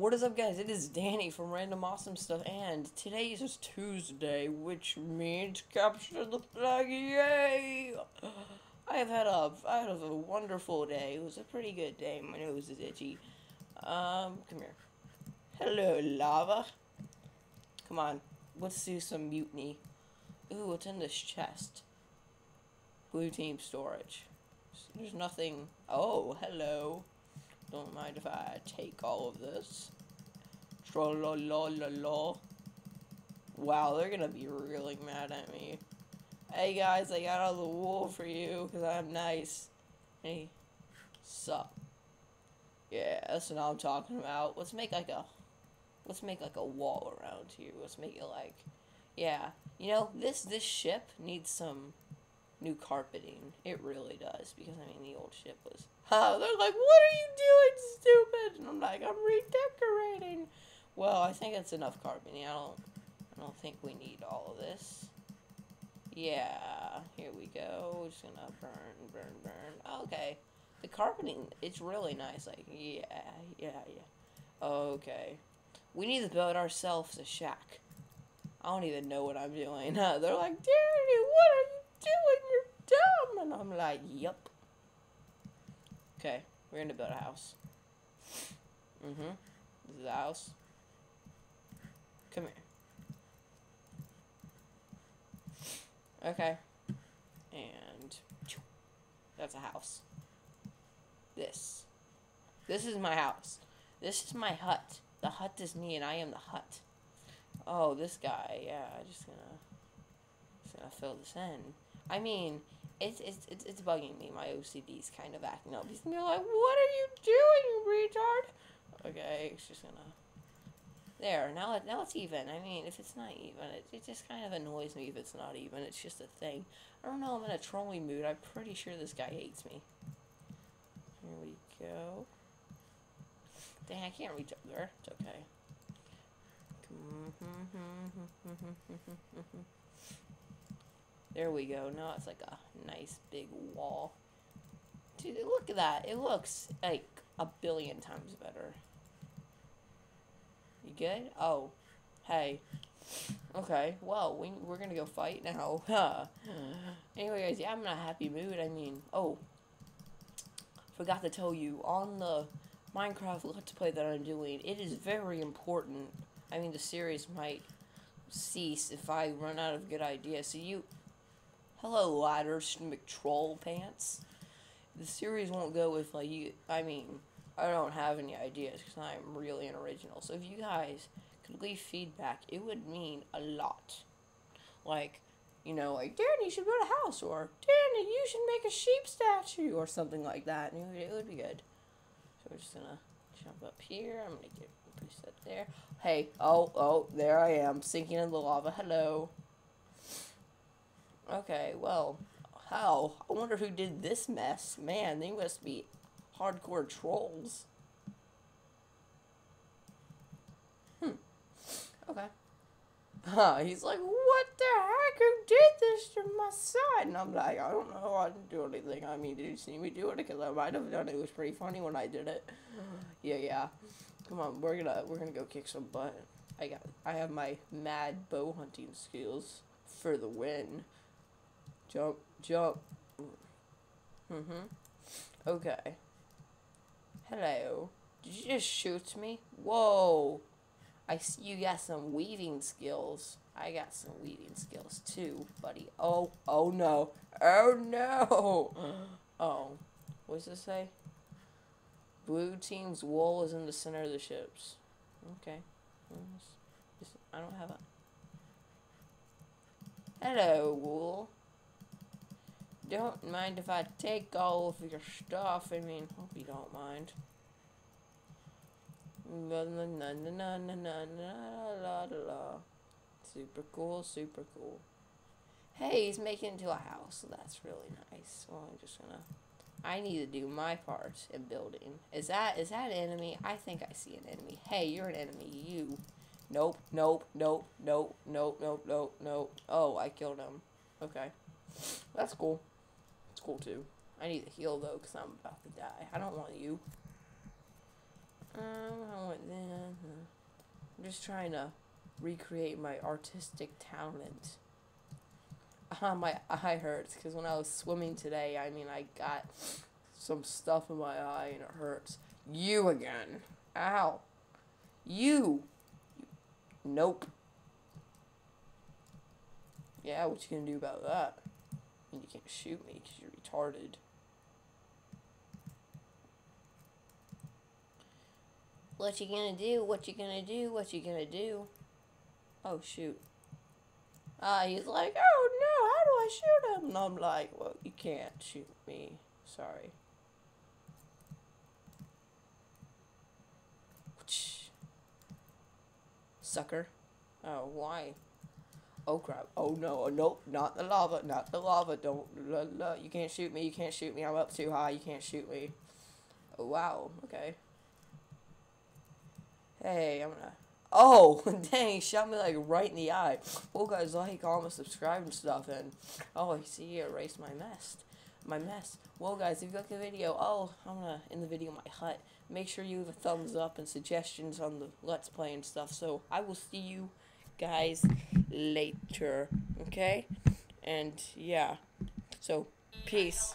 What is up, guys? It is Danny from Random Awesome Stuff, and today is Tuesday, which means capture the flag, yay! I have had a, I had a wonderful day. It was a pretty good day. My nose is itchy. Um, come here. Hello, lava. Come on, let's do some mutiny. Ooh, what's in this chest? Blue team storage. There's nothing. Oh, hello. Don't mind if I take all of this. La. Wow, they're gonna be really mad at me. Hey guys, I got all the wool for you because I'm nice. Hey, sup? Yeah, that's what I'm talking about. Let's make like a, let's make like a wall around here. Let's make it like, yeah. You know, this this ship needs some new carpeting. It really does because I mean the old ship was. Oh, they're like, what are you doing, stupid? And I'm like, I'm redecorating. Well, I think that's enough carpeting. I don't. I don't think we need all of this. Yeah, here we go. We're Just gonna burn, burn, burn. Okay, the carpeting, it's really nice. Like, yeah, yeah, yeah. Okay, we need to build ourselves a shack. I don't even know what I'm doing. They're like, Danny, what are you doing? Dumb. And I'm like, yep. Okay, we're gonna build a house. Mm-hmm. This is the house. Come here. Okay. And that's a house. This. This is my house. This is my hut. The hut is me and I am the hut. Oh, this guy. Yeah, I'm just gonna just gonna fill this in. I mean, it's it's it's, it's bugging me. My OCD's kind of acting up. He's gonna be like, "What are you doing, retard?" Okay, it's just gonna. There, now it, now it's even. I mean, if it's not even, it, it just kind of annoys me if it's not even. It's just a thing. I don't know, I'm in a trolling mood. I'm pretty sure this guy hates me. Here we go. Dang, I can't reach up there. It's okay. Mm-hmm, mm-hmm, mm-hmm, There we go. Now it's like a nice big wall. Dude, look at that. It looks like a billion times better. You good? Oh, hey. Okay, well, we, we're gonna go fight now. anyway, guys, yeah, I'm in a happy mood. I mean, oh, forgot to tell you, on the Minecraft Let's Play that I'm doing, it is very important. I mean, the series might cease if I run out of good ideas. So you, hello, ladders, McTroll pants. The series won't go with like you. I mean, I don't have any ideas because I'm really an original. So if you guys could leave feedback, it would mean a lot. Like, you know, like, Danny, you should build a house, or Danny, you should make a sheep statue, or something like that. And it would, it would be good. So we're just gonna jump up here. I'm gonna get preset there. Hey, oh, oh, there I am, sinking in the lava. Hello. Okay, well, how? I wonder who did this mess. Man, they must be hardcore trolls. Hmm. Okay. Huh, he's like, what the heck? Who did this to my son? And I'm like, I don't know. I didn't do anything. I mean, did you see me do it? Because I might have done it. It was pretty funny when I did it. Yeah, yeah. Come on, we're gonna we're gonna go kick some butt. I got I have my mad bow hunting skills for the win. Jump, jump. Mm-hmm. Okay. Hello. Did you just shoot me? Whoa. I see you got some weaving skills. I got some weaving skills too, buddy. Oh, oh no. Oh no. Oh. What does this say? Blue team's wool is in the center of the ships. Okay. I don't have a... Hello, wool. Don't mind if I take all of your stuff. I mean, hope you don't mind. La, la, la, la, la, la, la, la, la. Super cool, super cool. Hey, he's making it into a house. So that's really nice. Well, I'm just gonna... I need to do my part in building. Is that is that an enemy? I think I see an enemy. Hey, you're an enemy. You. Nope, nope, nope, nope, nope, nope, nope, nope. Oh, I killed him. Okay. That's cool. Cool too. I need to heal though, because I'm about to die. I don't want you. Um, I want then. just trying to recreate my artistic talent. Uh, my eye hurts because when I was swimming today, I mean, I got some stuff in my eye and it hurts. You again. Ow. You. Nope. Yeah, what you gonna do about that? Mean, you can't shoot me because you're retarded. What you gonna do? What you gonna do? What you gonna do? Oh, shoot. Ah, uh, he's like, oh no, how do I shoot him? And I'm like, well, you can't shoot me. Sorry. Sucker. Oh, why? Oh crap. Oh no, oh, nope, not the lava, not the lava. Don't, la, la, you can't shoot me, you can't shoot me. I'm up too high, you can't shoot me. Oh, wow, okay. Hey, I'm gonna. Oh, dang, he shot me like right in the eye. Well, guys, like, comment, subscribe, and stuff. And, oh, I see, he erased my mess. My mess. Well, guys, if you like the video, oh, I'm gonna end the video my hut. Make sure you have a thumbs up and suggestions on the Let's Play and stuff. So, I will see you guys later. Okay? And, yeah. So, peace.